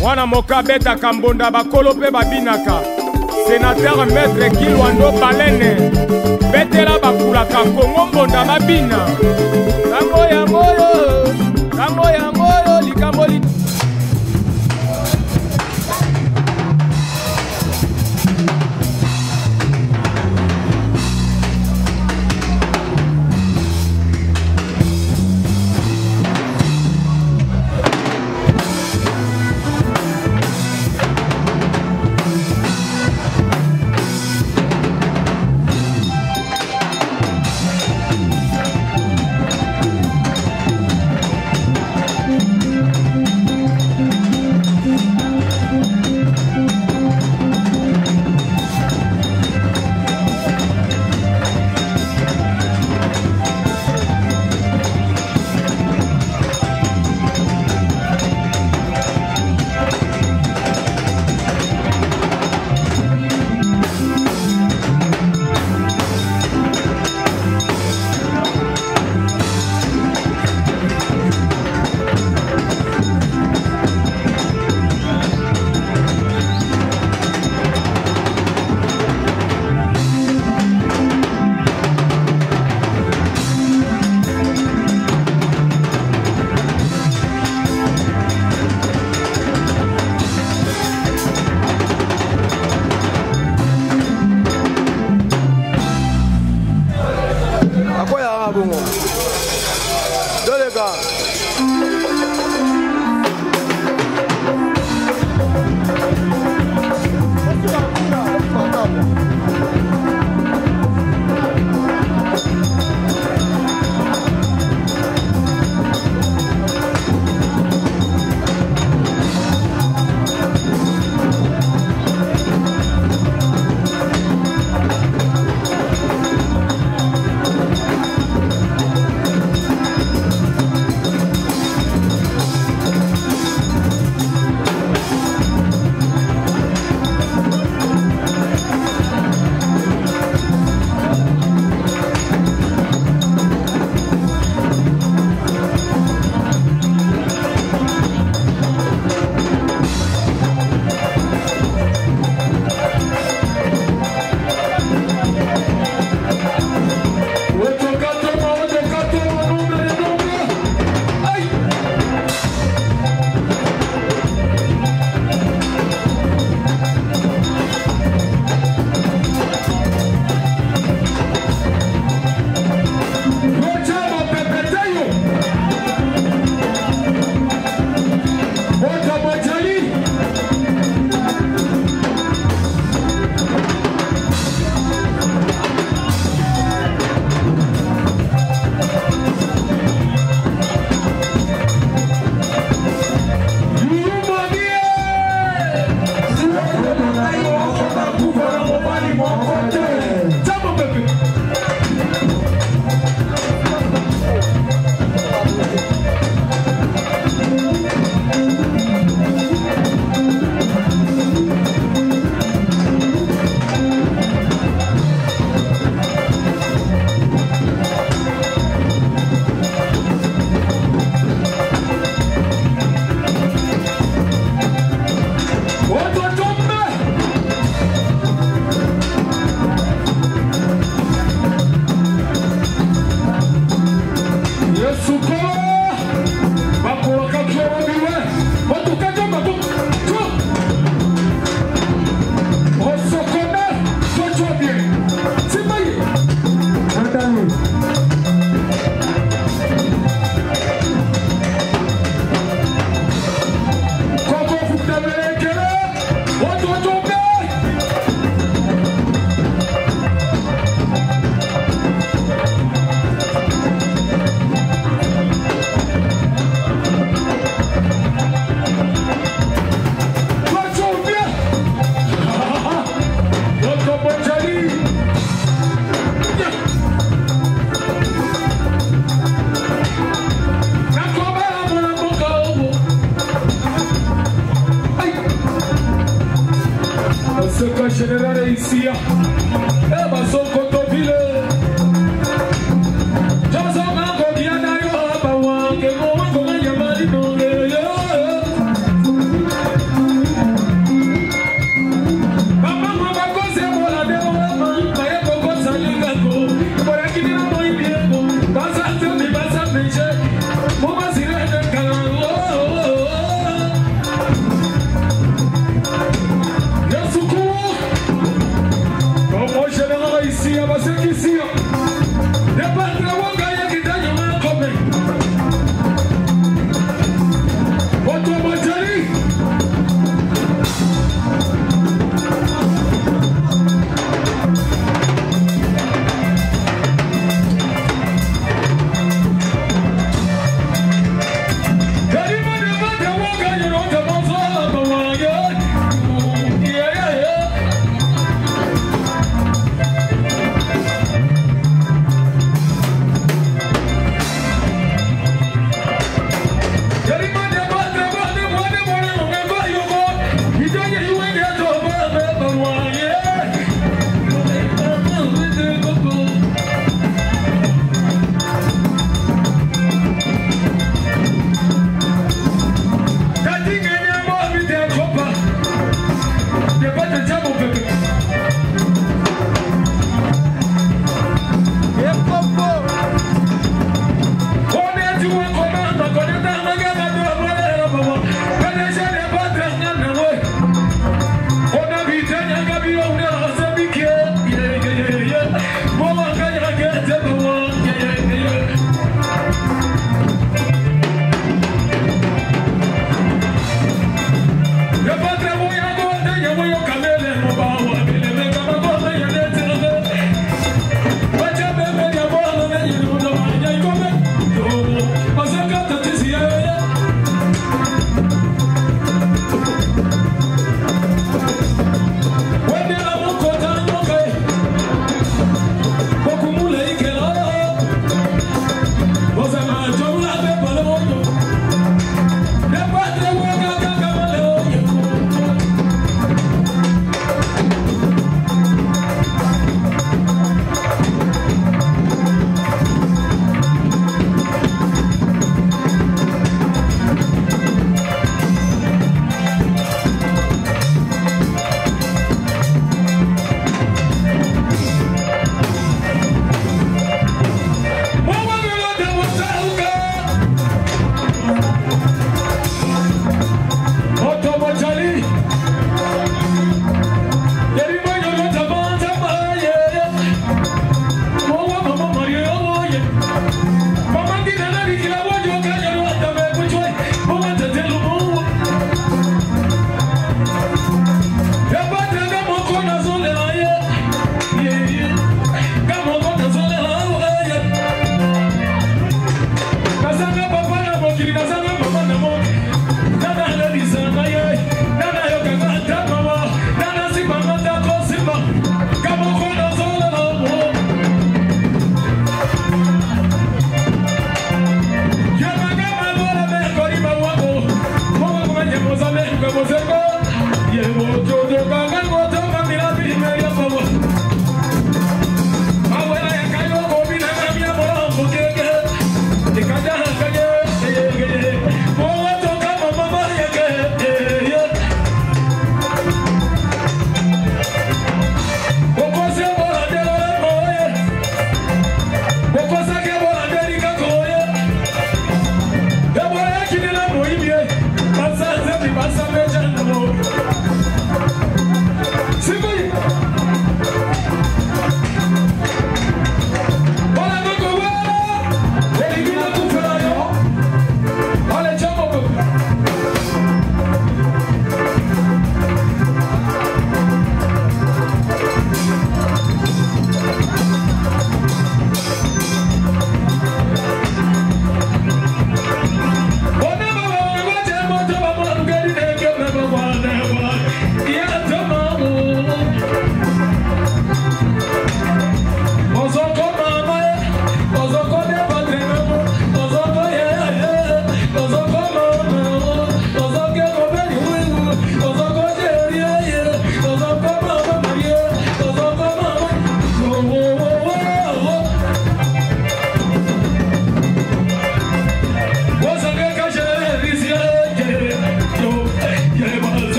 mwana moko abetaka mbonda bakolo mpe babinaka senater maître kilwando balene betela bakulaka kongo mbonda mabina ntango yangoyo ntango yangoyo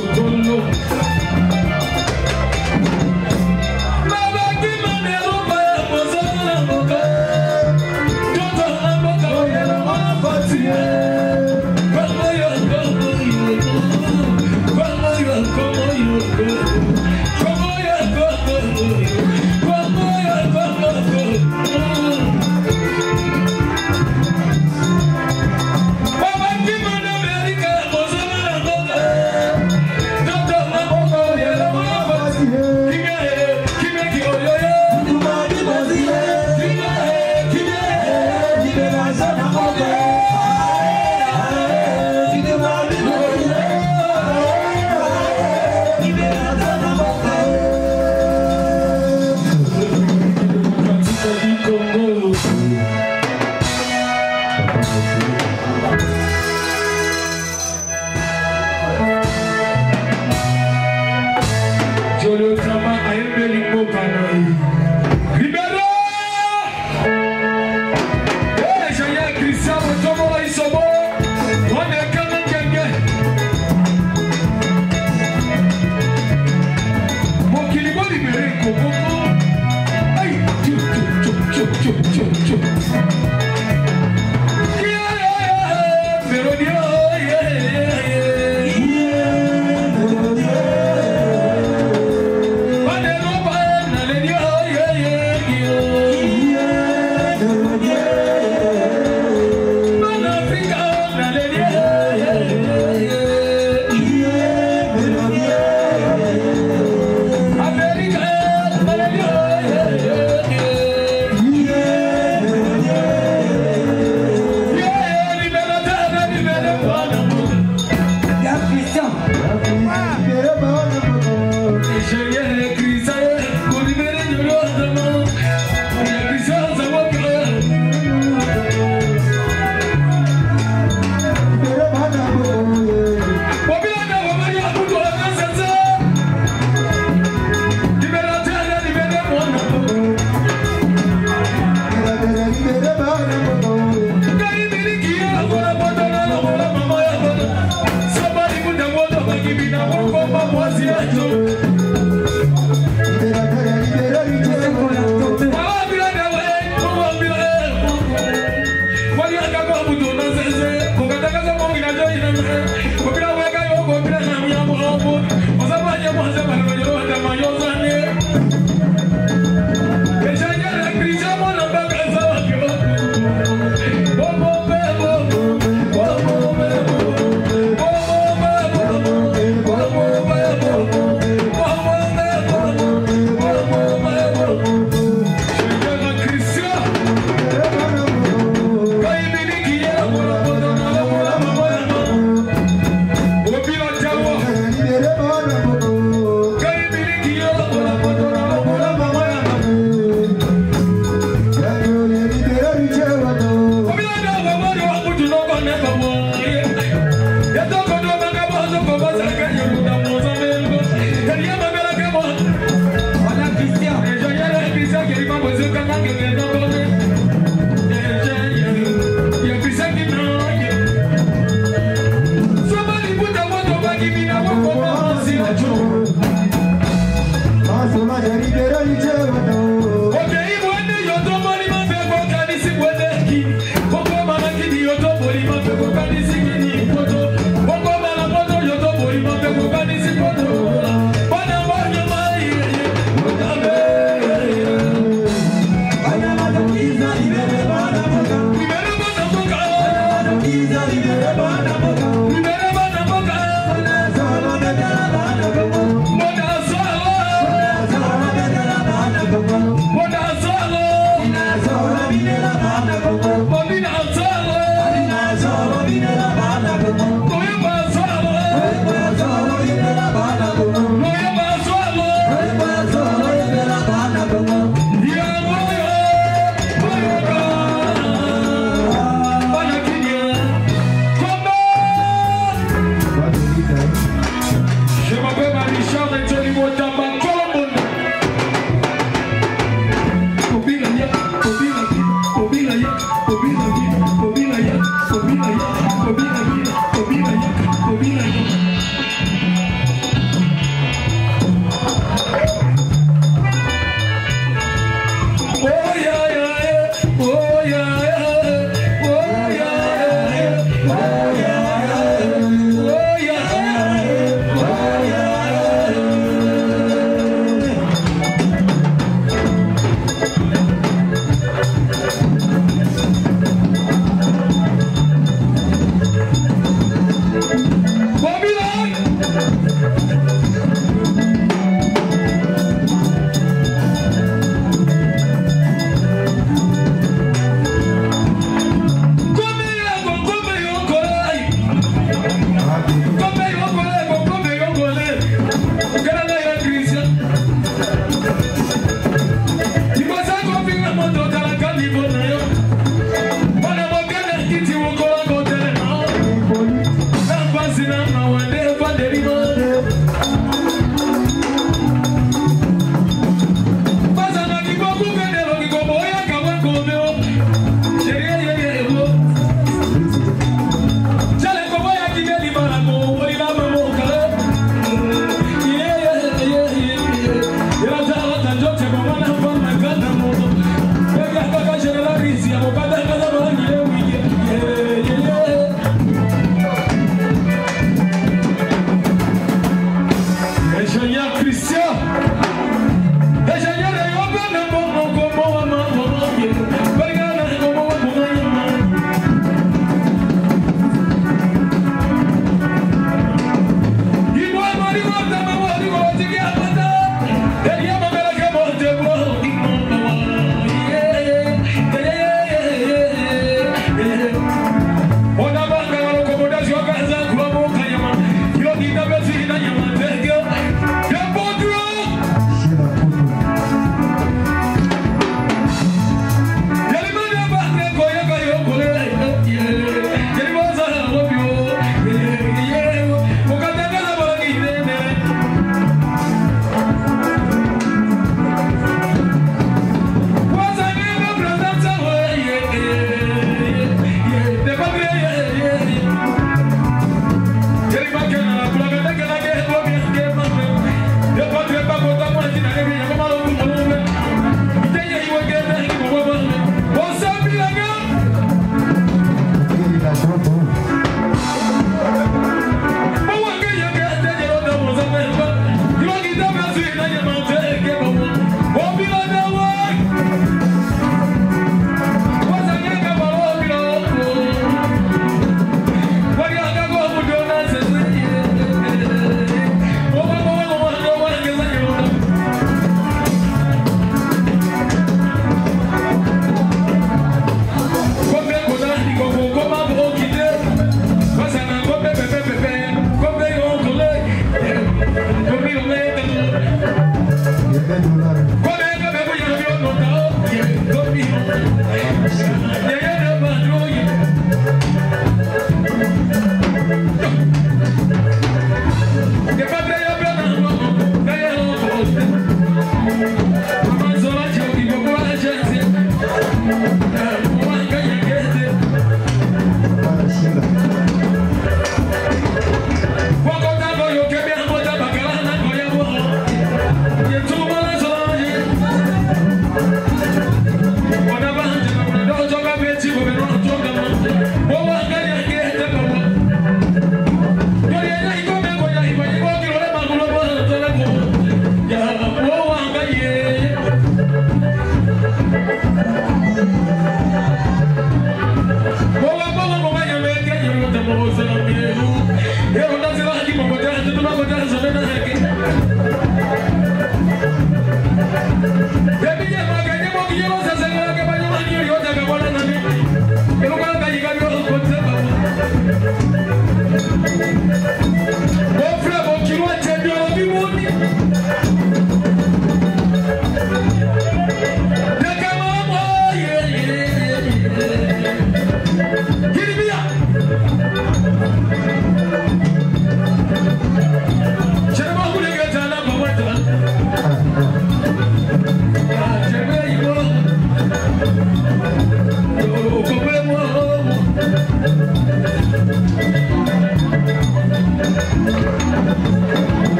don't collo